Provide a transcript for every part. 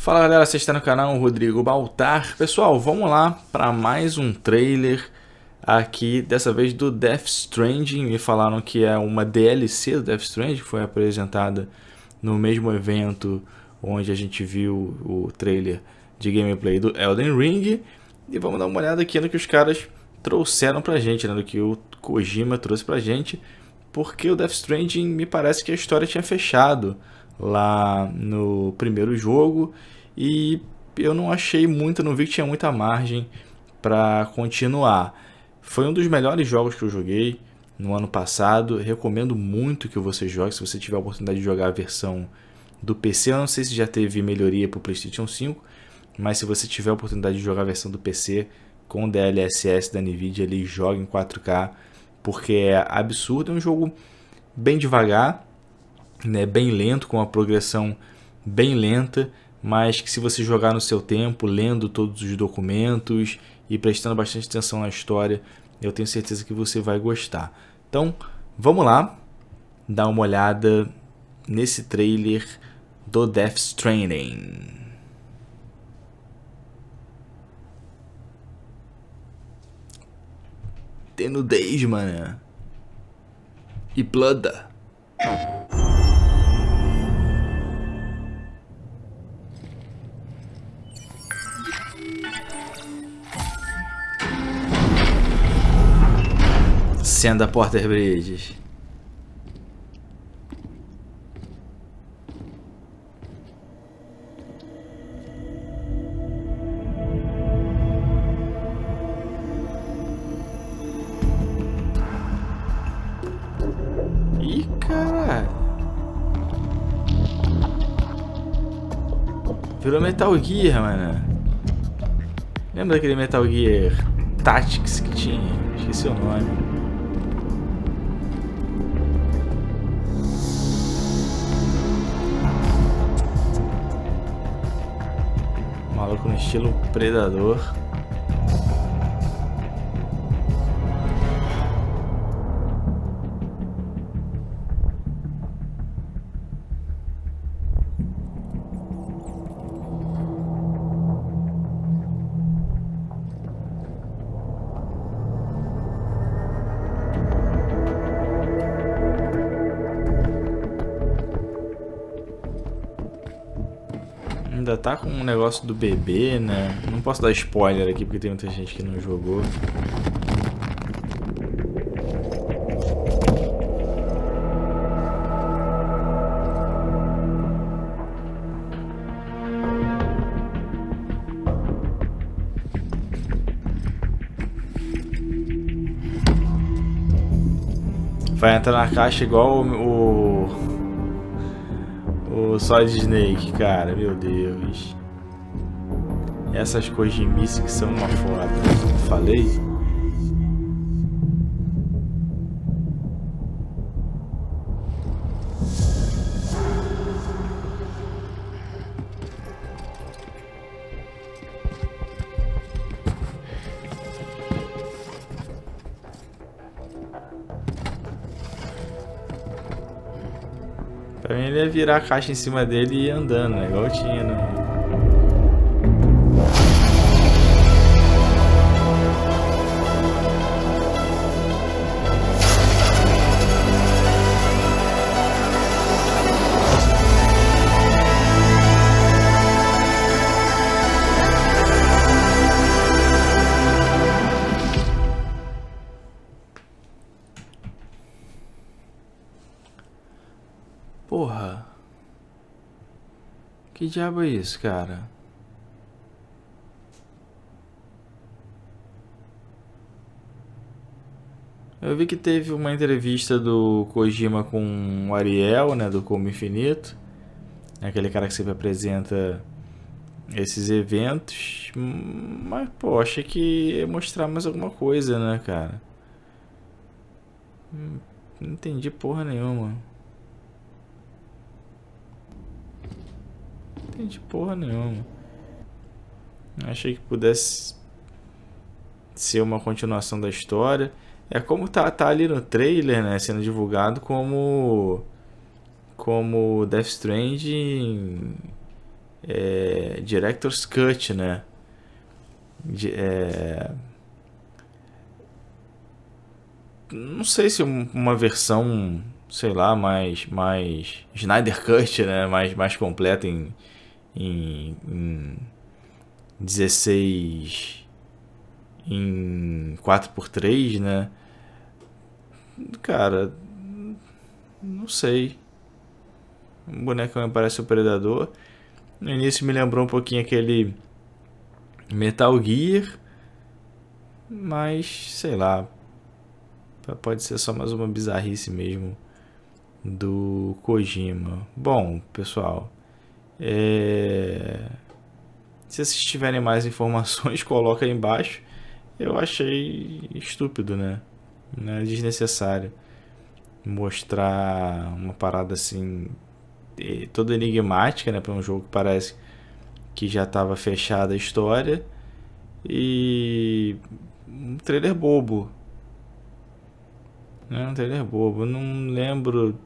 Fala galera, você está no canal Rodrigo Baltar. Pessoal, vamos lá para mais um trailer aqui, dessa vez do Death Stranding. Me falaram que é uma DLC do Death Stranding, que foi apresentada no mesmo evento onde a gente viu o trailer de gameplay do Elden Ring. E vamos dar uma olhada aqui no que os caras trouxeram pra gente, né, no que o Kojima trouxe pra gente, porque o Death Stranding me parece que a história tinha fechado lá no primeiro jogo e eu não achei muito, não vi que tinha muita margem para continuar. Foi um dos melhores jogos que eu joguei no ano passado. Recomendo muito que você jogue se você tiver a oportunidade de jogar a versão do PC. Eu não sei se já teve melhoria para o PlayStation 5, mas se você tiver a oportunidade de jogar a versão do PC com DLSS da Nvidia, ele joga em 4K, porque é absurdo. É um jogo bem devagar, né, bem lento, com uma progressão bem lenta, mas que se você jogar no seu tempo, lendo todos os documentos e prestando bastante atenção na história, eu tenho certeza que você vai gostar. Então, vamos lá dar uma olhada nesse trailer do Death Stranding. Tem nudez, mano. E blood. Senda Porter Bridges. Ih, caralho. Virou Metal Gear, mano. Lembra daquele Metal Gear Tactics que tinha? Esqueci o nome. Maluco no estilo predador. Ainda tá com um negócio do bebê, né? Não posso dar spoiler aqui porque tem muita gente que não jogou. Vai entrar na caixa igual o, o o Solid Snake, cara, meu Deus. Essas coisas de míssil que são uma foda. Falei? Pra mim ele ia virar a caixa em cima dele e ir andando, né? Igual tinha no, Que diabo é isso, cara? Eu vi que teve uma entrevista do Kojima com o Ariel, né, do Como Infinito. Aquele cara que sempre apresenta esses eventos. Mas, pô, achei que ia mostrar mais alguma coisa, né, cara? Hum, não entendi porra nenhuma. Entendi porra nenhuma. Achei que pudesse ser uma continuação da história. É como tá, tá ali no trailer, né? Sendo divulgado como. Como Death Stranding é, Director's Cut, né? De, é, não sei se uma versão, sei lá, mais mais Snyder Cut, né, mais mais completa em em, em 16 em 4x3, né? Cara, não sei. O bonecão me parece o Predador. No início me lembrou um pouquinho aquele Metal Gear. Mas, sei lá. Pode ser só mais uma bizarrice mesmo do Kojima. Bom, pessoal. É... Se vocês tiverem mais informações, coloca aí embaixo. Eu achei estúpido, né? É desnecessário mostrar uma parada assim toda enigmática, né, para um jogo que parece que já estava fechada a história e um trailer bobo. Né? Um trailer bobo. não lembro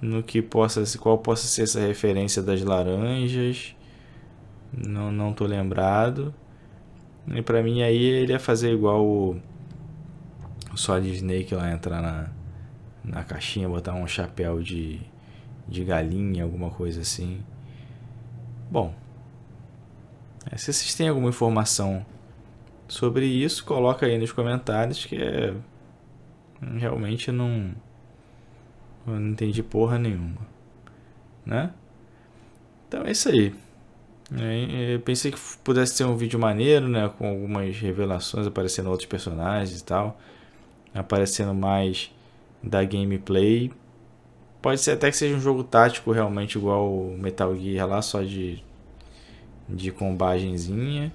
no que possa qual possa ser essa referência das laranjas. Não não tô lembrado. E para mim aí ele ia fazer igual o, o Solid Snake lá entrar na na caixinha, botar um chapéu de de galinha, alguma coisa assim. Bom, é, se vocês têm alguma informação sobre isso, coloca aí nos comentários que é realmente não eu não entendi porra nenhuma, né? Então é isso aí. É, eu pensei que pudesse ser um vídeo maneiro, né, com algumas revelações aparecendo outros personagens e tal, aparecendo mais da gameplay Pode ser até que seja um jogo tático realmente igual o Metal Gear lá, só de, de combagenzinha.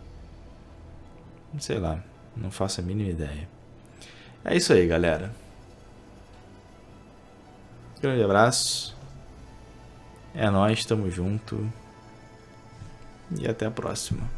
Sei lá, não faço a mínima ideia. É isso aí, galera. Grande abraço. É nóis, tamo junto. E até a próxima.